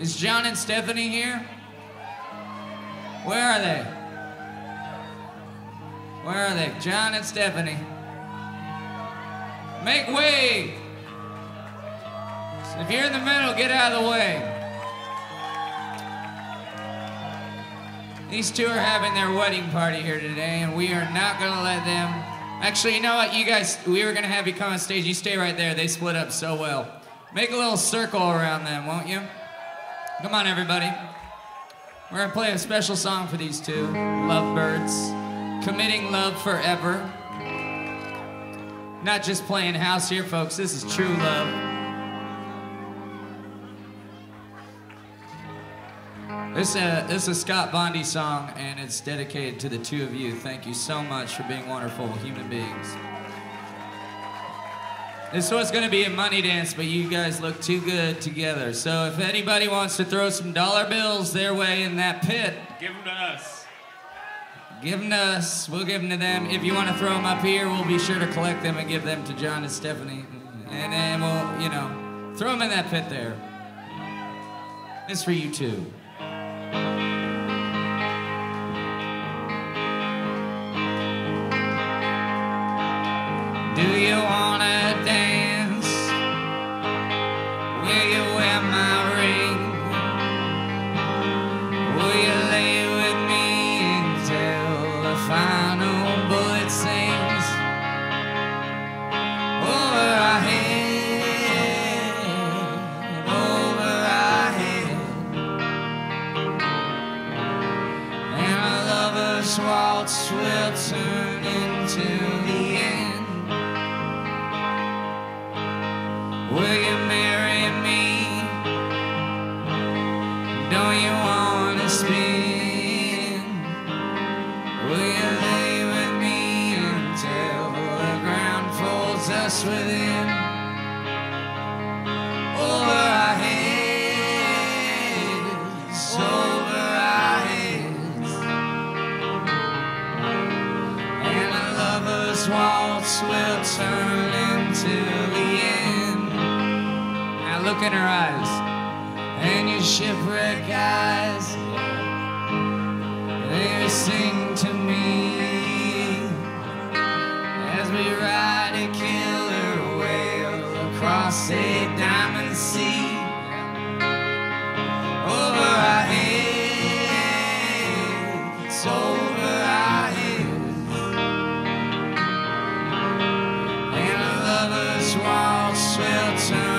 Is John and Stephanie here? Where are they? Where are they? John and Stephanie. Make way! If you're in the middle, get out of the way. These two are having their wedding party here today, and we are not going to let them. Actually, you know what? You guys, we were going to have you come on stage. You stay right there. They split up so well. Make a little circle around them, won't you? Come on, everybody. We're going to play a special song for these two lovebirds. Committing love forever. Not just playing house here, folks. This is true love. This, uh, this is a Scott Bondi song, and it's dedicated to the two of you. Thank you so much for being wonderful human beings. This was going to be a money dance, but you guys look too good together. So if anybody wants to throw some dollar bills their way in that pit, Give them to us. give them to us. We'll give them to them. If you want to throw them up here, we'll be sure to collect them and give them to John and Stephanie. And then we'll, you know, throw them in that pit there. It's for you too. Do you wanna lovers' waltz will turn into the end. Will you marry me? Don't you wanna spin? Will you lay with me until the ground folds us within? Waltz will turn into the end. Now look in her eyes, and your shipwreck eyes, they sing to me as we ride a killer whale across a diamond sea. Waltz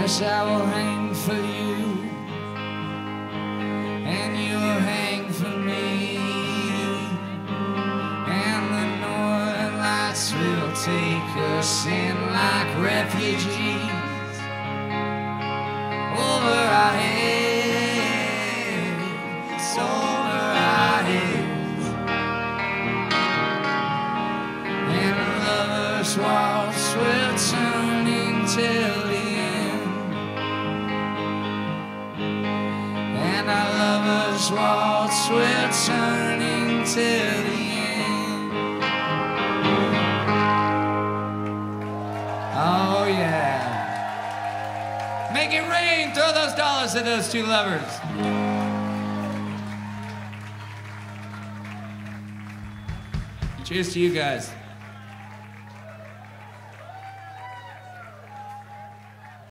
Yes, I will hang for you, and you will hang for me, and the northern lights will take us in like refugees over our heads, over our heads, and lover's waltz will turn until the end. And our lovers' waltz will turn until the end. Oh, yeah. Make it rain. Throw those dollars at those two lovers. Cheers to you guys.